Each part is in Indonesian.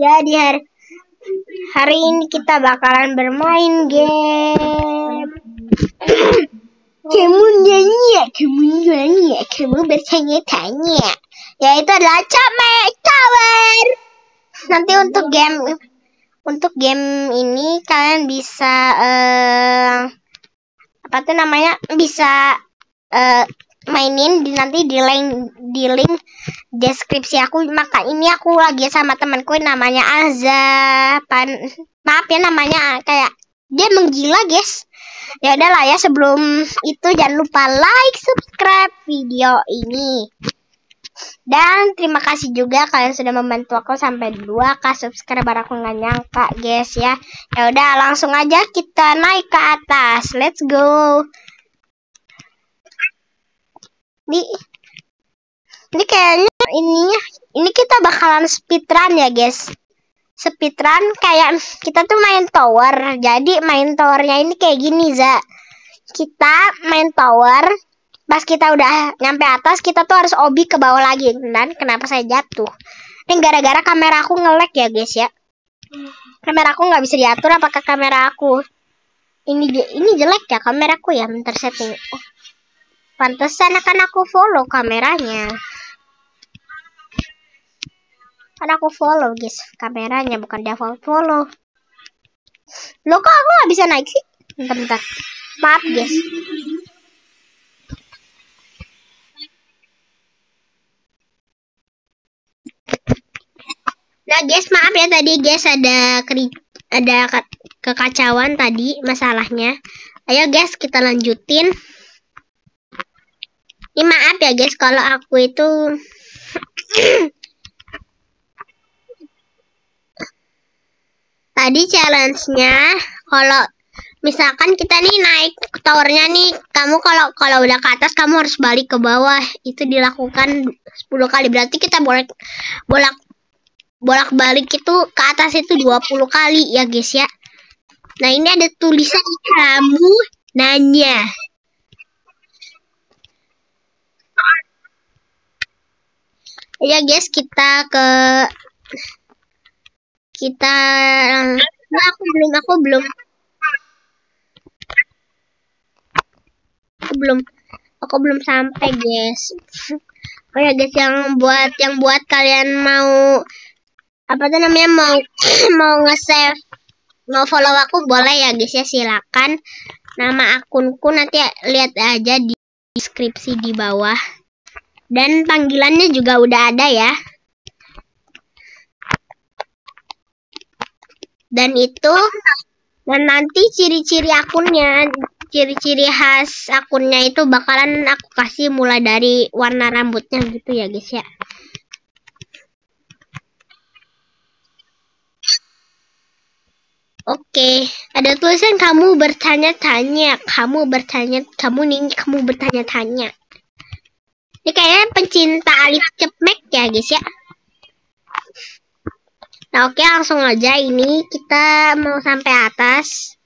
Jadi hari hari ini kita bakalan bermain game. kamu nanya, kamu nanya, kamu bertanya-tanya. Yaitu adalah Camek Tower. Nanti untuk game untuk game ini kalian bisa eh apa tuh namanya bisa eh mainin di nanti di link di link deskripsi aku. Maka ini aku lagi sama temanku namanya Alza pan maaf ya namanya kayak dia menggila guys. Ya udahlah ya sebelum itu jangan lupa like subscribe video ini. Dan terima kasih juga kalian sudah membantu aku sampai 2k subscriber aku nggak nyangka guys ya. Ya udah langsung aja kita naik ke atas. Let's go di ini kayaknya ininya ini kita bakalan speedrun ya guys. Speedrun kayak kita tuh main tower. Jadi main towernya ini kayak gini za. Kita main tower. Pas kita udah nyampe atas kita tuh harus obi ke bawah lagi. Dan kenapa saya jatuh? Ini gara-gara kamera aku ngelek ya guys ya. Kamera aku nggak bisa diatur apakah kamera aku? Ini ini jelek ya kameraku ya bentar setting oh Pantesan akan aku follow kameranya. Kan aku follow guys kameranya bukan default follow. Lo kok aku nggak bisa naik sih? Bentar bentar. Maaf guys. Nah guys maaf ya tadi guys ada keri ada ke kekacauan tadi masalahnya. Ayo guys kita lanjutin. Ini maaf ya guys kalau aku itu tadi challenge-nya kalau misalkan kita nih naik towernya nih kamu kalau kalau udah ke atas kamu harus balik ke bawah. Itu dilakukan 10 kali. Berarti kita bolak bolak bolak balik itu ke atas itu 20 kali ya guys ya. Nah ini ada tulisan kamu nanya ya guys kita ke kita nah, aku belum aku belum. Aku belum aku belum sampai guys. Oh ya guys yang buat yang buat kalian mau apa tuh namanya mau mau nge-save mau follow aku boleh ya guys ya silakan. Nama akunku nanti lihat aja di deskripsi di bawah dan panggilannya juga udah ada ya. Dan itu dan nanti ciri-ciri akunnya, ciri-ciri khas akunnya itu bakalan aku kasih mulai dari warna rambutnya gitu ya guys ya. Oke, ada tulisan kamu bertanya-tanya, kamu bertanya, kamu nih, kamu bertanya-tanya. Ini kayaknya pencinta Alif Cepmek ya guys ya. Nah oke langsung aja ini kita mau sampai atas.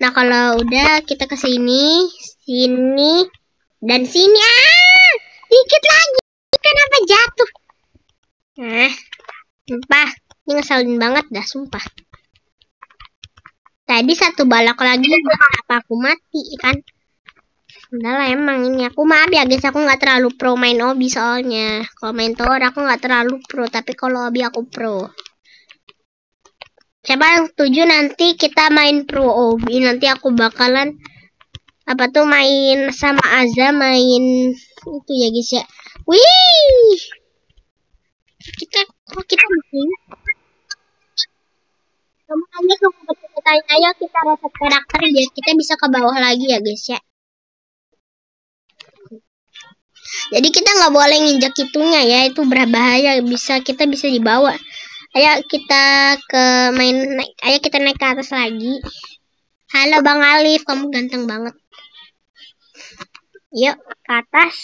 Nah kalau udah kita ke sini, sini dan sini ah, dikit lagi. Kenapa jatuh? Nah, sumpah, ini ngeselin banget dah sumpah. Tadi satu balak lagi apa aku mati kan? Udah emang ini aku maaf ya guys aku nggak terlalu pro main obi soalnya. Kalau main tower aku nggak terlalu pro tapi kalau obi aku pro. Siapa yang setuju nanti kita main pro obi nanti aku bakalan apa tuh main sama Aza main itu ya guys ya. Wih. Kita kok kita bikin kamu aja ke tanya ayo kita reset karakter biar kita bisa ke bawah lagi ya guys ya. Jadi kita nggak boleh nginjak itunya ya itu berbahaya bisa kita bisa dibawa. Ayo kita ke main naik ayo kita naik ke atas lagi. Halo bang Alif kamu ganteng banget. Yuk ke atas.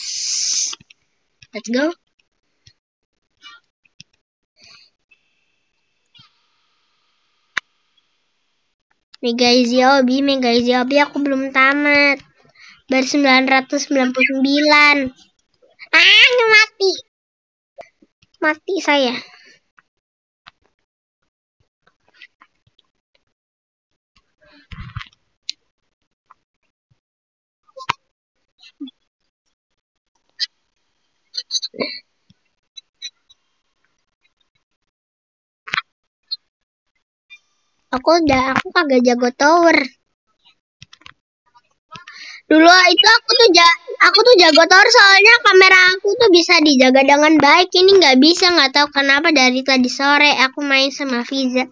Let's go Mega Easy Obi, Mega Easy Obi aku belum tamat. Baru 999. Ah, mati. Mati saya. Aku udah, aku kagak jago tower. Dulu itu aku tuh ja, aku tuh jago tower soalnya kamera aku tuh bisa dijaga dengan baik. Ini nggak bisa, nggak tahu kenapa dari tadi sore aku main sama Fiza.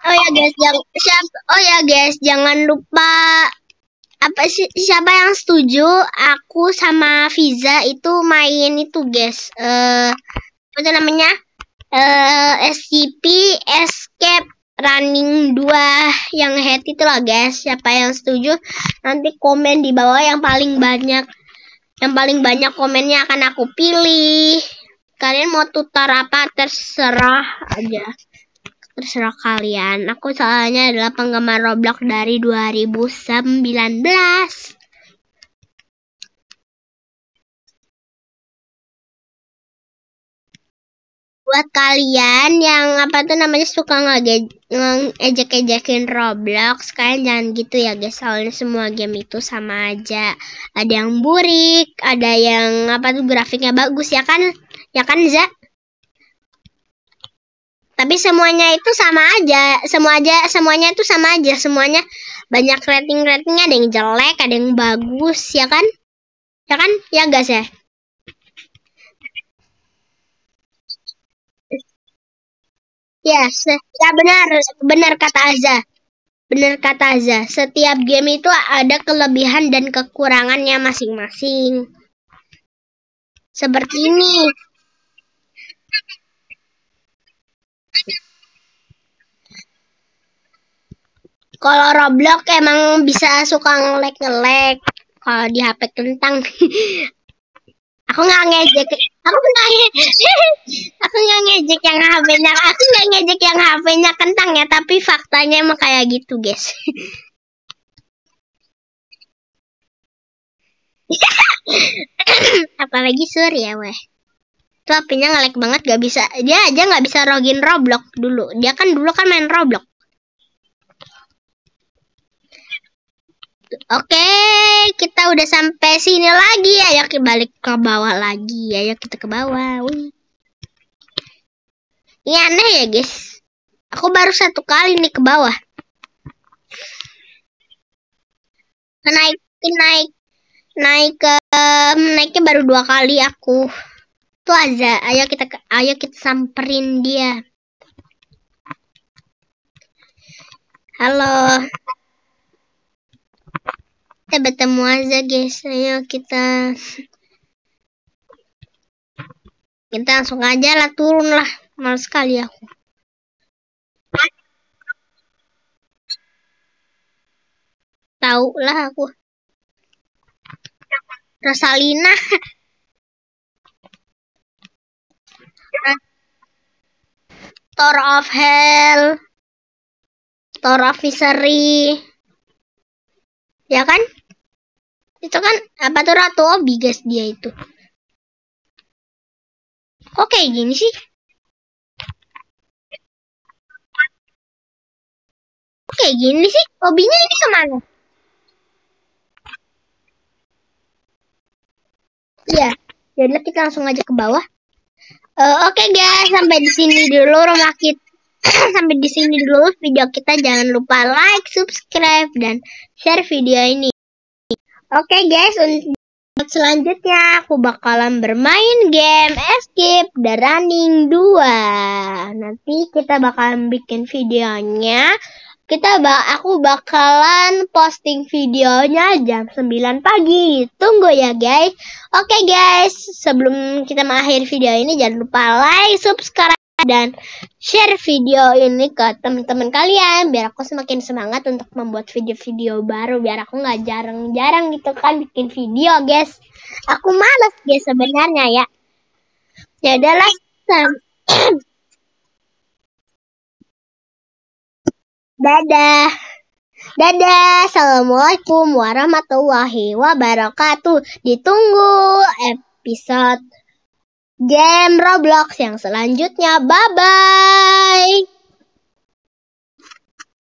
Oh ya guys, yang siapa? Oh ya guys, jangan lupa apa sih siapa yang setuju aku sama Fiza itu main itu guys. Eh uh, apa namanya? Uh, eh, SCP Escape Running 2 yang head itu lah guys. Siapa yang setuju nanti komen di bawah yang paling banyak. Yang paling banyak komennya akan aku pilih. Kalian mau tutor apa terserah aja. Terserah kalian. Aku soalnya adalah penggemar Roblox dari 2019. Buat kalian yang apa tuh namanya suka ngejek-ejekin Roblox kalian jangan gitu ya guys soalnya semua game itu sama aja. Ada yang burik ada yang apa tuh grafiknya bagus ya kan? Ya kan Za? Tapi semuanya itu sama aja semua aja semuanya itu sama aja semuanya banyak rating ratingnya ada yang jelek ada yang bagus ya kan? Ya kan? Ya guys ya Ya, ya benar, benar kata Aza. Benar kata Aza. Setiap game itu ada kelebihan dan kekurangannya masing-masing. Seperti ini. Kalau Roblox emang bisa suka ngelek-ngelek. Kalau di HP kentang. aku nggak ngejek. Aku nggak aku nggak ngejek yang HP-nya aku nggak ngejek yang HP-nya kentang ya tapi faktanya emang kayak gitu guys. Apalagi Surya weh. Tuh HP-nya ngelek banget gak bisa. Dia aja nggak bisa login Roblox dulu. Dia kan dulu kan main Roblox Oke, kita udah sampai sini lagi. Ayo kita balik ke bawah lagi. Ayo kita ke bawah. Wih. Ini aneh ya, guys. Aku baru satu kali nih ke bawah. Naik, naik, naik ke, naiknya baru dua kali aku. Tuh aja. Ayo kita, ayo kita samperin dia. Halo kita bertemu aja guys. Ayo kita kita langsung aja lah turun lah. Mal sekali aku. Tahu lah aku. Rosalina. Tower of Hell. Tower of Misery. Ya kan itu kan apa tuh ratu obi guys dia itu oke gini sih oke gini sih obinya ini ke mana Iya, jadi kita langsung aja ke bawah. Uh, Oke okay guys, sampai di sini dulu rumah kita. sampai di sini dulu video kita. Jangan lupa like, subscribe, dan share video ini. Oke okay guys, untuk selanjutnya aku bakalan bermain game Escape The Running 2. Nanti kita bakalan bikin videonya. Kita ba aku bakalan posting videonya jam 9 pagi. Tunggu ya guys. Oke okay guys, sebelum kita mengakhiri video ini jangan lupa like, subscribe dan share video ini ke teman-teman kalian biar aku semakin semangat untuk membuat video-video baru biar aku nggak jarang-jarang gitu kan bikin video guys. Aku males guys sebenarnya ya. Ya adalah dadah. Dadah, Assalamualaikum warahmatullahi wabarakatuh. Ditunggu episode game Roblox yang selanjutnya. Bye-bye!